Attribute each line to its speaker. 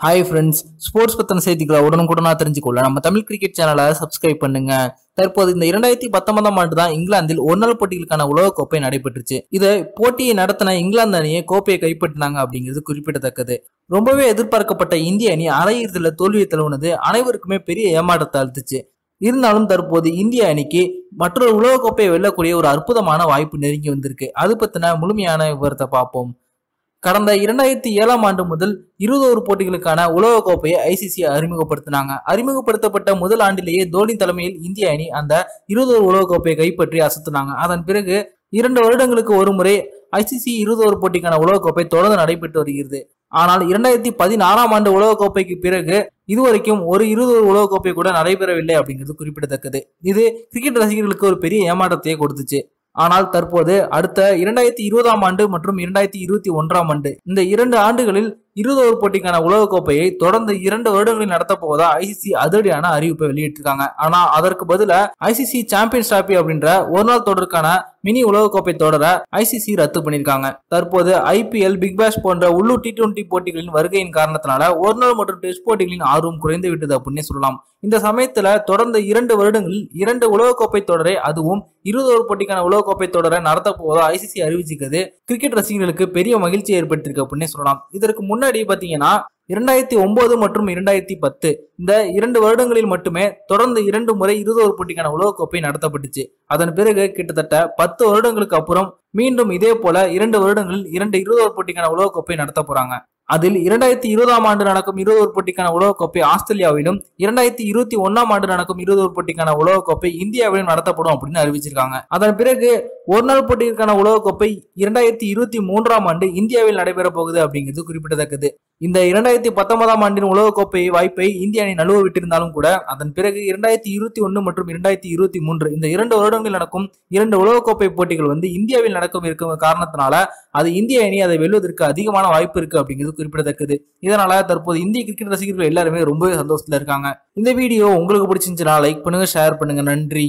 Speaker 1: Hi friends sports பற்றின செய்திகளை உடனுக்குடனாக தெரிஞ்சுக்கொள்ள நம்ம தமிழ் கிரிக்கெட் சேனலை சப்ஸ்கிரைப் பண்ணுங்கள் தற்போது இந்த இரண்டாயிரத்தி பத்தொன்பதாம் ஆண்டு தான் இங்கிலாந்தில் ஒருநாள் போட்டிகளுக்கான உலகக்கோப்பை நடைபெற்றுச்சு. இதை போட்டியை நடத்தின இங்கிலாந்து அணியை கோப்பையை கைப்பற்றினாங்க அப்படிங்கிறது குறிப்பிடத்தக்கது. ரொம்பவே எதிர்பார்க்கப்பட்ட இந்திய அணி அரையிறுதியில் தோல்வியை தழுவுனது அனைவருக்குமே பெரிய ஏமாற்றத்தை அழுத்துச்சு இருந்தாலும் தற்போது இந்திய அணிக்கு மற்றொரு உலகக்கோப்பையை வெல்லக்கூடிய ஒரு அற்புதமான வாய்ப்பு நெருங்கி வந்திருக்கு. அது பத்தின முழுமையான விவரத்தை பார்ப்போம். கடந்த இரண்டாயிரத்தி ஏழாம் ஆண்டு முதல் இருபது போட்டிகளுக்கான உலக கோப்பையை ஐசிசி அறிமுகப்படுத்தினாங்க. அறிமுகப்படுத்தப்பட்ட முதல் ஆண்டிலேயே தோனி தலைமையில் இந்திய அணி அந்த இருபது உலக கோப்பையை கைப்பற்றி அசத்துனாங்க. அதன் பிறகு இரண்டு வருடங்களுக்கு ஒரு முறை ஐசிசி இருபதோரு போட்டிக்கான உலகக்கோப்பை தொடர்ந்து நடைபெற்று வருகிறது. ஆனால் இரண்டாயிரத்தி பதினாறாம் ஆண்டு உலகக்கோப்பைக்கு பிறகு இதுவரைக்கும் ஒரு இருபது உலகக்கோப்பை கூட நடைபெறவில்லை அப்படிங்கிறது குறிப்பிடத்தக்கது. இது கிரிக்கெட் ரசிகர்களுக்கு ஒரு பெரிய ஏமாற்றத்தையே கொடுத்துச்சு. ஆனால் தற்போது அடுத்த இரண்டாயிரத்தி இருபதாம் ஆண்டு மற்றும் இரண்டாயிரத்தி இருபத்தி ஒன்றாம் ஆண்டு இந்த இரண்டு ஆண்டுகளில் இருபது ஓவர் போட்டிக்கான உலகக்கோப்பையை தொடர்ந்து இரண்டு வருடங்களில் நடத்தப்போவதா ஐசிசி அதிரடியான அறிவிப்பை வெளியிட்டிருக்காங்க. ஆனா அதற்கு பதில ஐசிசி சாம்பியன்ஸ் டிராபி அப்படின்ற ஒரு நாள் தொடருக்கான மினி உலகக்கோப்பை தொடரை ஐசிசி ரத்து பண்ணியிருக்காங்க. தற்போது ஐபிஎல் பிக் பேஷ் போன்ற உள்ளூர் டி டுவெண்டி போட்டிகளின் வருகையின் காரணத்தினால ஒரு நாள் மற்றும் டெஸ்ட் போட்டிகளின் ஆர்வம் குறைந்து விட்டது அப்படின்னு சொல்லலாம். இந்த சமயத்துல தொடர்ந்து இரண்டு வருடங்களில் இரண்டு உலகக்கோப்பை தொடரை அதுவும் இருபது ஓவர் போட்டிக்கான உலகக்கோப்பை தொடரை நடத்த போவதா ஐசிசி அறிவிச்சிருக்கிறது. கிரிக்கெட் ரசிகர்களுக்கு பெரிய மகிழ்ச்சி ஏற்பட்டிருக்கு அப்படின்னே சொல்லலாம். இதற்கு முன்னாடி பாத்தீங்கன்னா இரண்டாயிரத்தி ஒன்பது மற்றும் இரண்டாயிரத்தி பத்து இந்த இரண்டு வருடங்களில் மட்டுமே தொடர்ந்து இரண்டு முறை இருபது ஓவர் போட்டிக்கான உலகக்கோப்பை நடத்தப்பட்டுச்சு. அதன் பிறகு கிட்டத்தட்ட பத்து வருடங்களுக்கு அப்புறம் மீண்டும் இதே போல இரண்டு வருடங்களில் இரண்டு இருபது ஓவர் போட்டிக்கான உலகக்கோப்பை நடத்த போறாங்க. அதில் இரண்டாயிரத்தி இருபதாம் ஆண்டு நடக்கும் இருபது போட்டிக்கான உலகக்கோப்பை ஆஸ்திரேலியாவிலும் இரண்டாயிரத்தி இருபத்தி ஒன்னாம் ஆண்டு நடக்கும் இருபது போட்டிக்கான உலகக்கோப்பை இந்தியாவிலும் நடத்தப்படும் அப்படின்னு அறிவிச்சிருக்காங்க. அதன் பிறகு ஒரு நாள் போட்டிக்கான உலகக்கோப்பை இரண்டாயிரத்தி இருபத்தி மூன்றாம் ஆண்டு இந்தியாவில் நடைபெற போகுது அப்படிங்கிறது குறிப்பிடத்தக்கது. இந்த இரண்டாயிரத்தி பத்தொன்பதாம் ஆண்டின் உலகக்கோப்பை வாய்ப்பை இந்திய அணி நழுவ விட்டிருந்தாலும் கூட அதன் பிறகு இரண்டாயிரத்தி இருபத்தி ஒன்று மற்றும் இரண்டாயிரத்தி இருபத்தி மூன்று இந்த இரண்டு வருடங்களில் நடக்கும் இரண்டு உலகக்கோப்பை போட்டிகள் வந்து இந்தியாவில் நடக்கும் இருக்கும் காரணத்தினால அது இந்திய அணி அதை வெல்வதற்கு அதிகமான வாய்ப்பு இருக்கு அப்படிங்கிறது குறிப்பிடத்தக்கது. இதனால தற்போது இந்திய கிரிக்கெட் ரசிகர்கள் எல்லாருமே ரொம்பவே சந்தோஷத்துல இருக்காங்க. இந்த வீடியோ உங்களுக்கு பிடிச்சிருந்துச்சுன்னா லைக் பண்ணுங்க ஷேர் பண்ணுங்க. நன்றி.